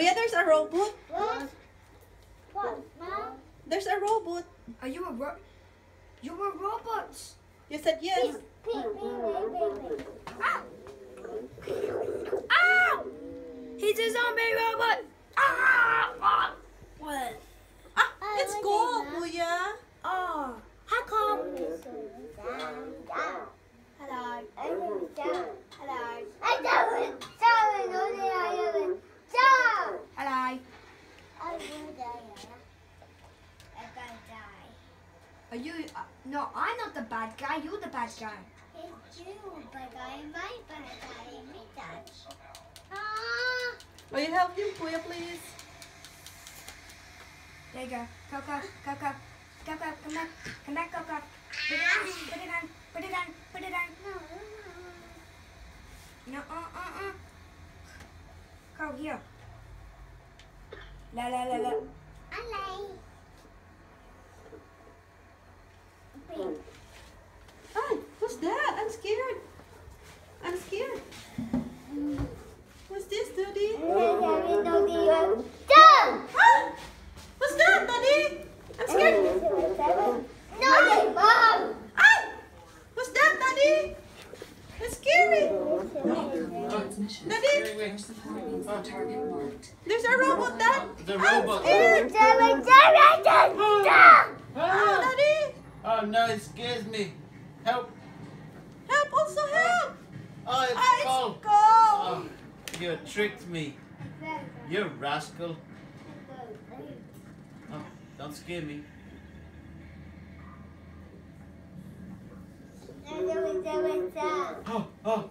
Oh, Kuya, there's a robot. What? What, There's a robot. Are you a robot? You were robots. You said yes. Ow! Ow! Ah! He's a zombie robot! Are you? Uh, no, I'm not the bad guy. You're the bad guy. It's you, bad guy. My bad guy. Me dad. Ah. Will you help him, Kuya, please? There you go. Go. Go, go, come back. Come back, go. Put it on, put it on, put it on, put it on. No, uh, uh, uh. Go here. La, la, la, la. Hi, what's that? I'm scared. I'm scared. What's this, Daddy? What's that, Daddy? I'm scared. Ah! What's that, Daddy? It's scary. Daddy, Air support means the target there's a robot, Dad. The robot. Scared. Ah! Oh, Daddy, Oh no, it scares me. Help. help, also help. Oh, it's Ah, Kole. it's Kole. You tricked me. You rascal. Oh, don't scare me. Oh, oh,